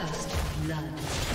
First blood.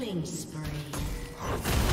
Killing spree.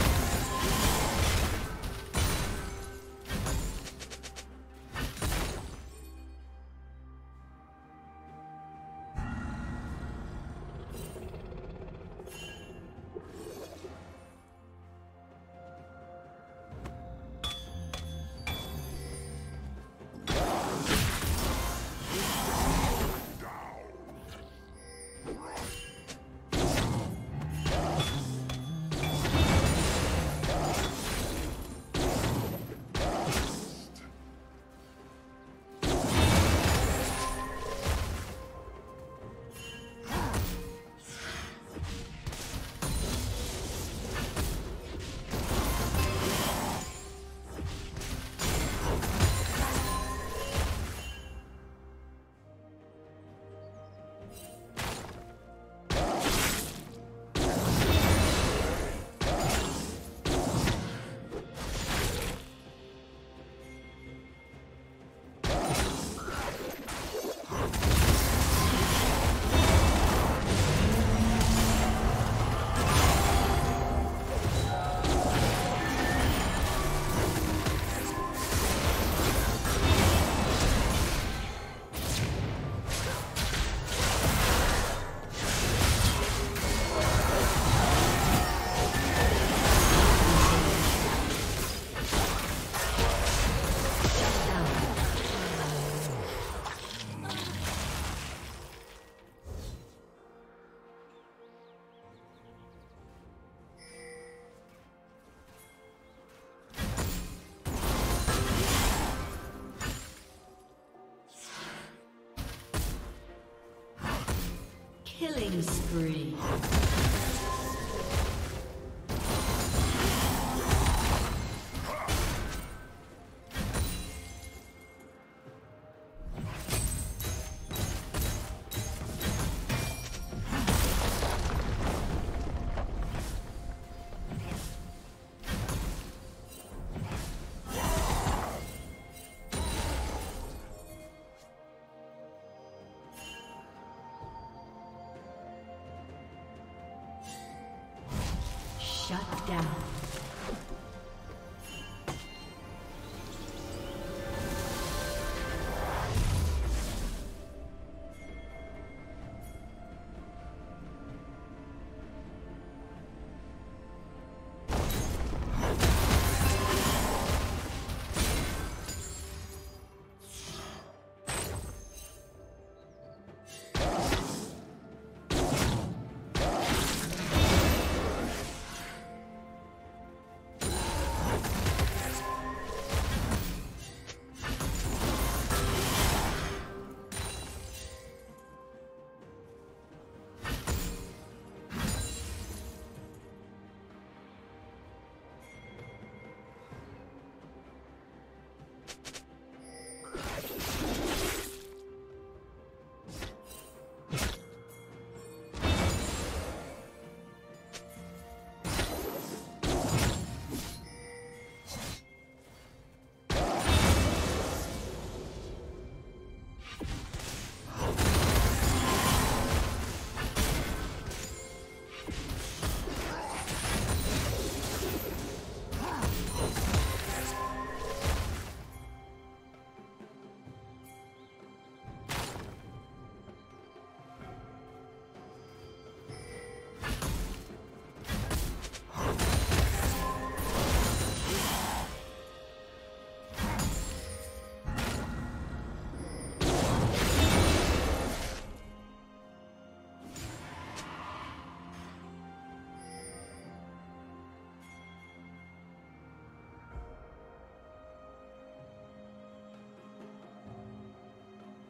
Killing spree.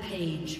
Rampage.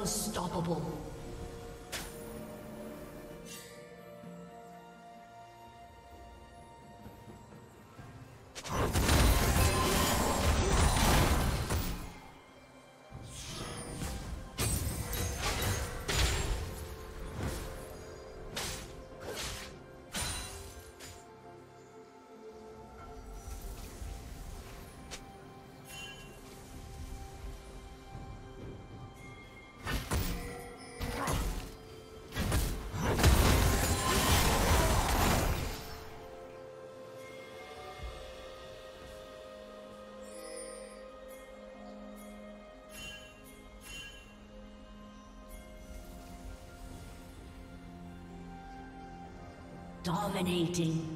Unstoppable. Dominating.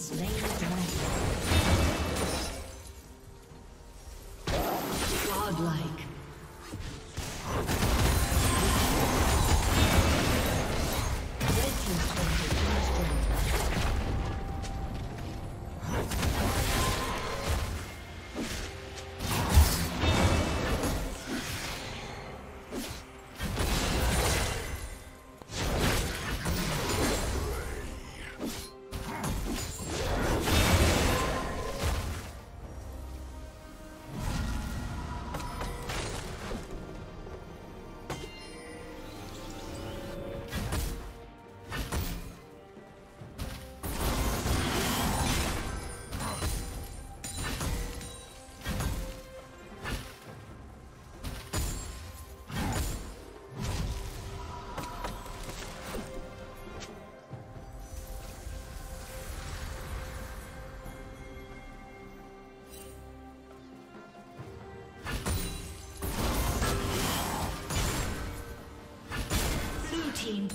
slain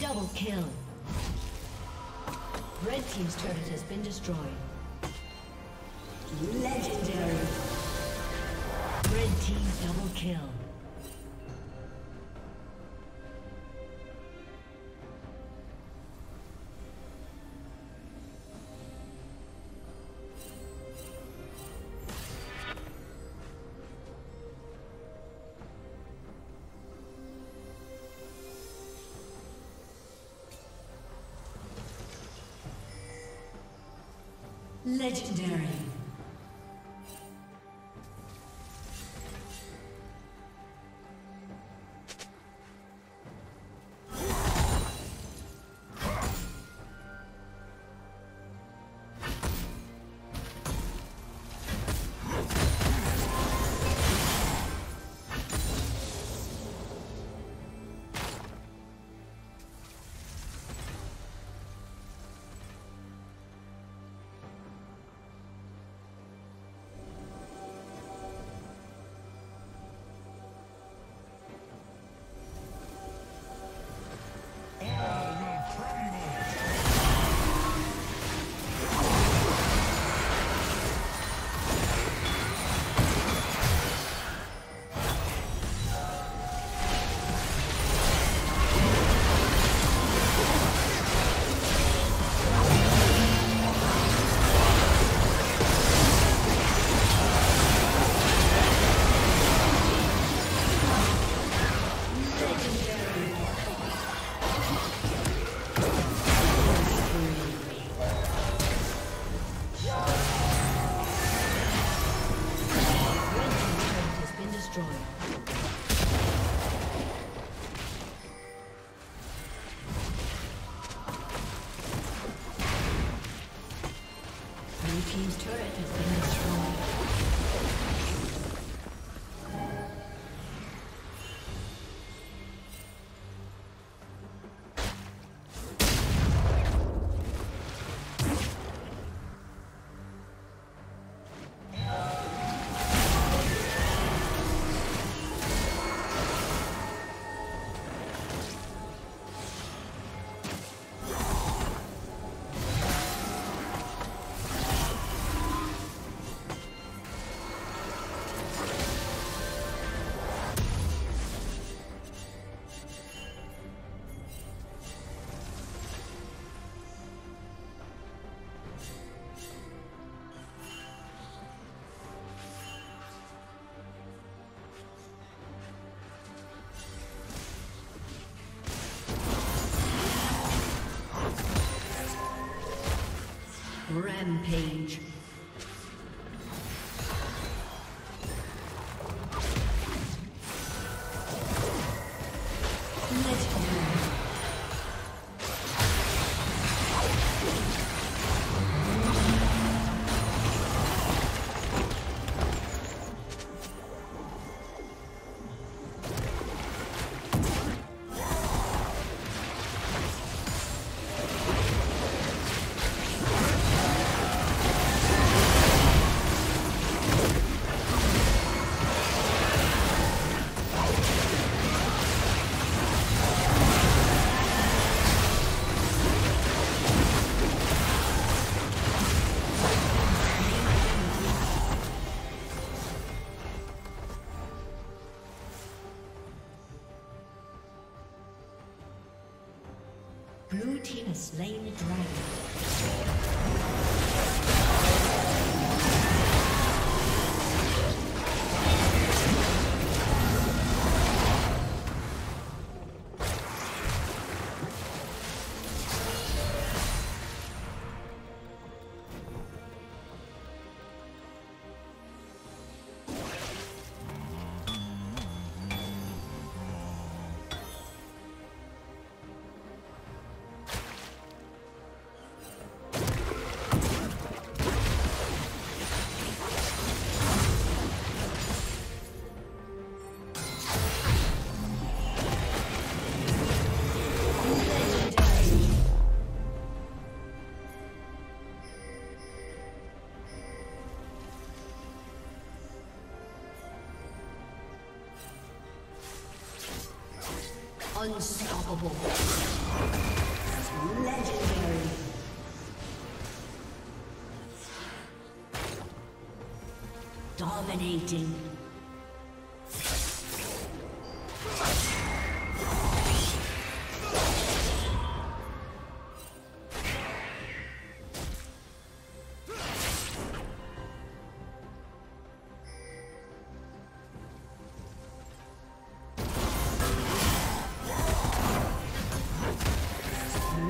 Double kill. Red Team's turret has been destroyed. Legendary. Red Team double kill. Rampage. Slain the dragon. Unstoppable. Legendary. Dominating.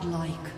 Godlike.